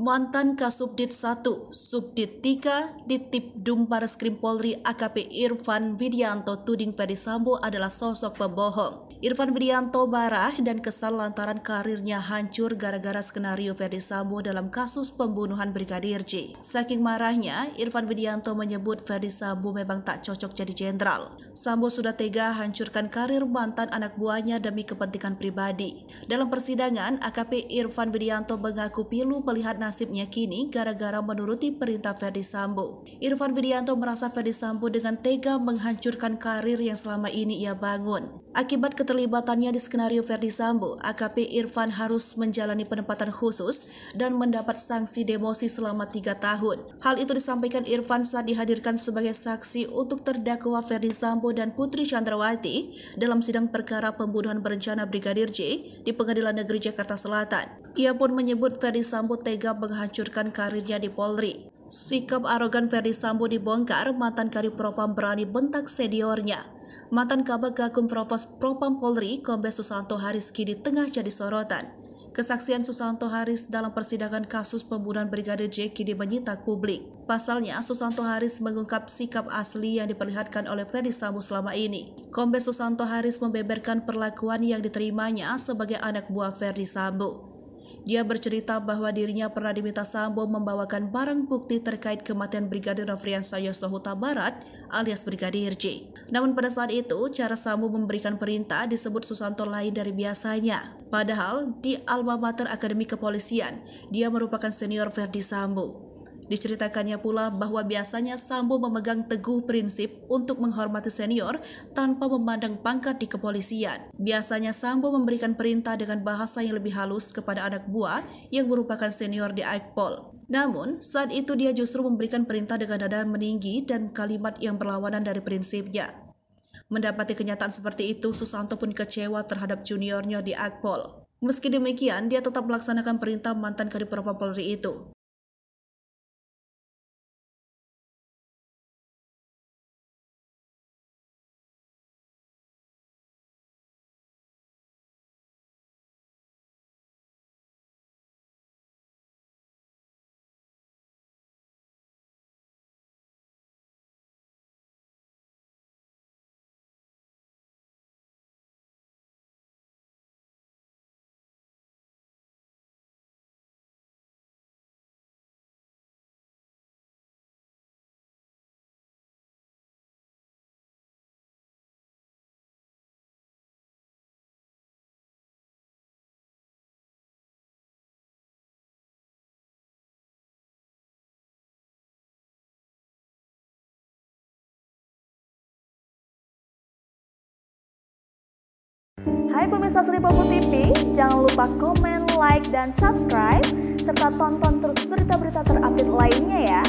Mantan Kasubdit 1, Subdit 3, Ditipdum Bares Krim Polri AKP Irfan Widianto tuding Ferdi Sambo adalah sosok pembohong. Irfan Widianto marah dan kesal lantaran karirnya hancur gara-gara skenario Ferdi Sambo dalam kasus pembunuhan Brigadir J. Saking marahnya, Irfan Widianto menyebut Ferdi Sambo memang tak cocok jadi jenderal. Sambo sudah tega hancurkan karir mantan anak buahnya demi kepentingan pribadi. Dalam persidangan, AKP Irfan Widianto mengaku pilu melihat nasibnya kini gara-gara menuruti perintah Ferdi Sambo. Irfan Widianto merasa Ferdi Sambo dengan tega menghancurkan karir yang selama ini ia bangun. Akibat keterlibatannya di skenario Ferdi Sambo, AKP Irfan harus menjalani penempatan khusus dan mendapat sanksi demosi selama tiga tahun. Hal itu disampaikan Irfan saat dihadirkan sebagai saksi untuk terdakwa Ferdi Sambo dan Putri Chandrawati dalam sidang perkara pembunuhan berencana Brigadir J di Pengadilan Negeri Jakarta Selatan. Ia pun menyebut Ferdi Sambo tega menghancurkan karirnya di Polri. Sikap arogan Ferdi Sambo dibongkar, mantan Kadipropam berani bentak seniornya. Mantan Kabak Gakum Provos Propam Polri, Kombes Susanto Haris kini tengah jadi sorotan. Kesaksian Susanto Haris dalam persidangan kasus pembunuhan Brigadir J kini menyita publik. Pasalnya, Susanto Haris mengungkap sikap asli yang diperlihatkan oleh Ferdi Sambo selama ini. Kombes Susanto Haris membeberkan perlakuan yang diterimanya sebagai anak buah Ferdi Sambo. Dia bercerita bahwa dirinya pernah diminta Sambo membawakan barang bukti terkait kematian Brigadir Nofriansah Yosua Huta Barat alias Brigadir J. Namun pada saat itu, cara Sambo memberikan perintah disebut Susanto lain dari biasanya. Padahal di alma mater Akademi Kepolisian, dia merupakan senior Verdi Sambo. Diceritakannya pula bahwa biasanya Sambo memegang teguh prinsip untuk menghormati senior tanpa memandang pangkat di kepolisian. Biasanya Sambo memberikan perintah dengan bahasa yang lebih halus kepada anak buah yang merupakan senior di Aikpol. Namun, saat itu dia justru memberikan perintah dengan nada meninggi dan kalimat yang berlawanan dari prinsipnya. Mendapati kenyataan seperti itu, Susanto pun kecewa terhadap juniornya di Akpol. Meski demikian, dia tetap melaksanakan perintah mantan Kadipropam Polri itu. Hai pemirsa Seribu TV, jangan lupa komen, like, dan subscribe, serta tonton terus berita-berita terupdate lainnya ya.